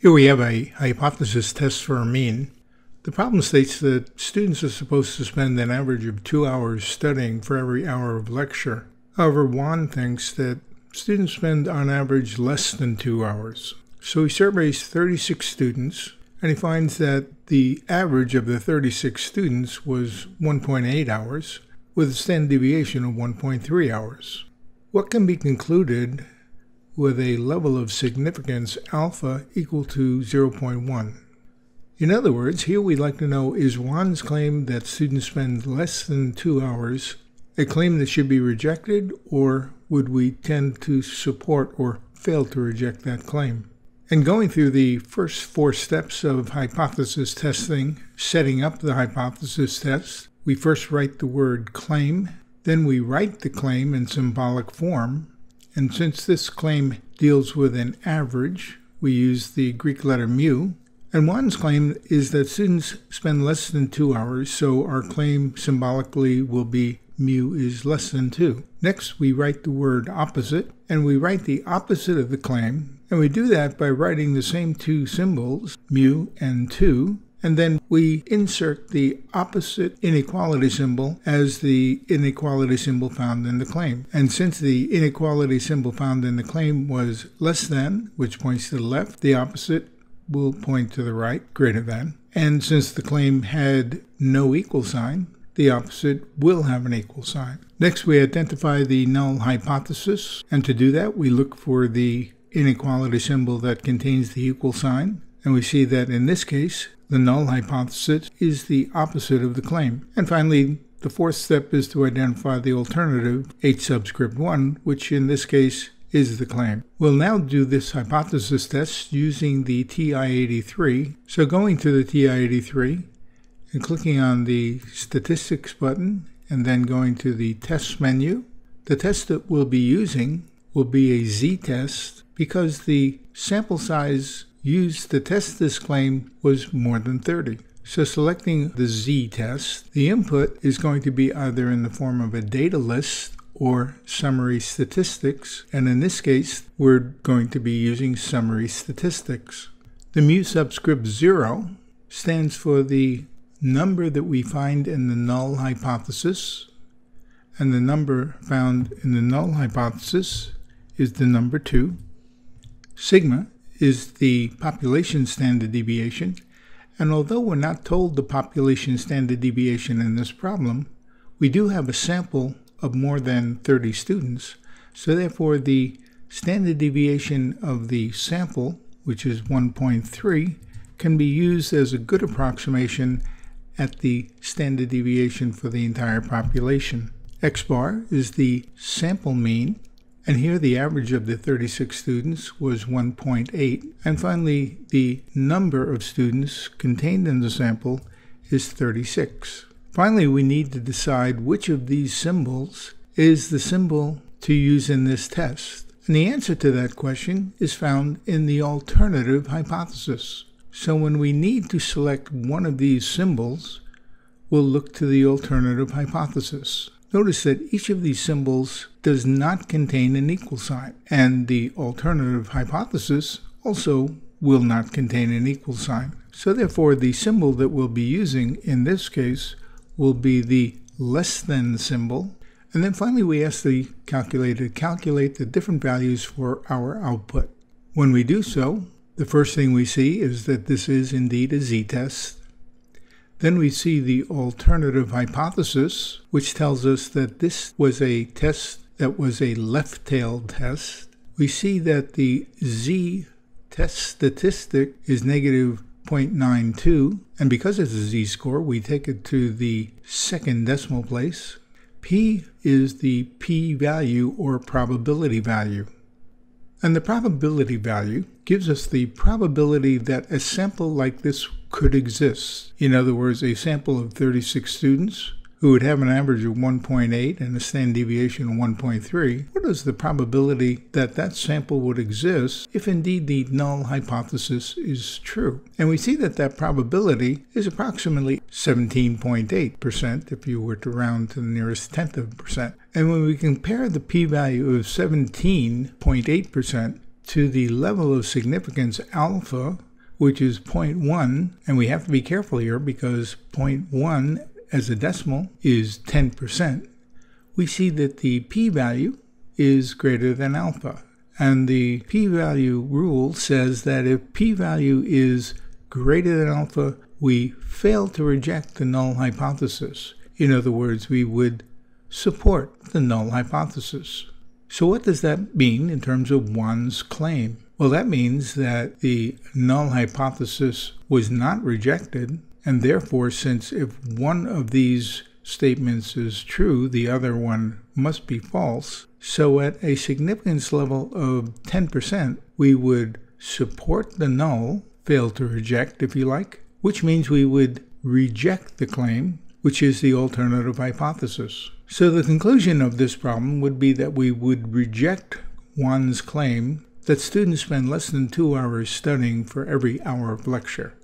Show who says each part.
Speaker 1: Here we have a hypothesis test for a mean. The problem states that students are supposed to spend an average of two hours studying for every hour of lecture. However, Juan thinks that students spend on average less than two hours. So he surveys 36 students and he finds that the average of the 36 students was 1.8 hours with a standard deviation of 1.3 hours. What can be concluded with a level of significance alpha equal to 0.1. In other words, here we'd like to know is Juan's claim that students spend less than two hours a claim that should be rejected, or would we tend to support or fail to reject that claim? And going through the first four steps of hypothesis testing, setting up the hypothesis test, we first write the word claim, then we write the claim in symbolic form, and since this claim deals with an average, we use the Greek letter mu. And Juan's claim is that students spend less than two hours, so our claim symbolically will be mu is less than 2. Next, we write the word opposite, and we write the opposite of the claim, and we do that by writing the same two symbols, mu and 2, and then we insert the opposite inequality symbol as the inequality symbol found in the claim. And since the inequality symbol found in the claim was less than, which points to the left, the opposite will point to the right, greater than. And since the claim had no equal sign, the opposite will have an equal sign. Next, we identify the null hypothesis, and to do that, we look for the inequality symbol that contains the equal sign. And we see that in this case, the null hypothesis is the opposite of the claim. And finally, the fourth step is to identify the alternative, H subscript 1, which in this case is the claim. We'll now do this hypothesis test using the TI-83. So going to the TI-83 and clicking on the statistics button and then going to the test menu, the test that we'll be using will be a z-test because the sample size used to test this claim was more than 30. So selecting the z-test, the input is going to be either in the form of a data list or summary statistics, and in this case, we're going to be using summary statistics. The mu subscript 0 stands for the number that we find in the null hypothesis, and the number found in the null hypothesis is the number 2. Sigma is the population standard deviation, and although we're not told the population standard deviation in this problem, we do have a sample of more than 30 students, so therefore the standard deviation of the sample, which is 1.3, can be used as a good approximation at the standard deviation for the entire population. X bar is the sample mean, and here the average of the 36 students was 1.8. And finally, the number of students contained in the sample is 36. Finally, we need to decide which of these symbols is the symbol to use in this test. And the answer to that question is found in the alternative hypothesis. So when we need to select one of these symbols, we'll look to the alternative hypothesis. Notice that each of these symbols does not contain an equal sign, and the alternative hypothesis also will not contain an equal sign. So therefore, the symbol that we'll be using in this case will be the less than symbol. And then finally, we ask the calculator to calculate the different values for our output. When we do so, the first thing we see is that this is indeed a z-test then we see the alternative hypothesis, which tells us that this was a test that was a left tail test. We see that the z test statistic is negative 0.92, and because it's a z score, we take it to the second decimal place. P is the p value or probability value. And the probability value gives us the probability that a sample like this could exist. In other words, a sample of 36 students who would have an average of 1.8 and a standard deviation of 1.3, what is the probability that that sample would exist if indeed the null hypothesis is true? And we see that that probability is approximately 17.8% if you were to round to the nearest tenth of a percent. And when we compare the p-value of 17.8% to the level of significance alpha which is 0.1, and we have to be careful here because 0.1 as a decimal is 10%, we see that the p-value is greater than alpha. And the p-value rule says that if p-value is greater than alpha, we fail to reject the null hypothesis. In other words, we would support the null hypothesis. So, what does that mean in terms of Juan's claim? Well, that means that the null hypothesis was not rejected, and therefore, since if one of these statements is true, the other one must be false. So, at a significance level of 10%, we would support the null, fail to reject, if you like, which means we would reject the claim, which is the alternative hypothesis. So, the conclusion of this problem would be that we would reject Juan's claim that students spend less than two hours studying for every hour of lecture.